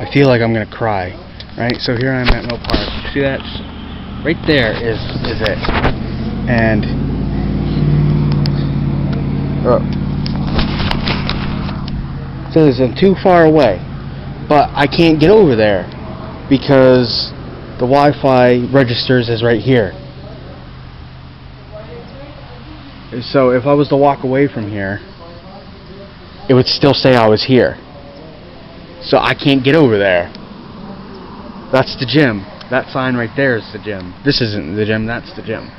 I feel like I'm gonna cry. Right? So here I am at Mill Park. See that? Right there is is it. And uh, says I'm too far away, but I can't get over there because the Wi-Fi registers as right here. So if I was to walk away from here, it would still say I was here. So I can't get over there. That's the gym. That sign right there is the gym. This isn't the gym, that's the gym.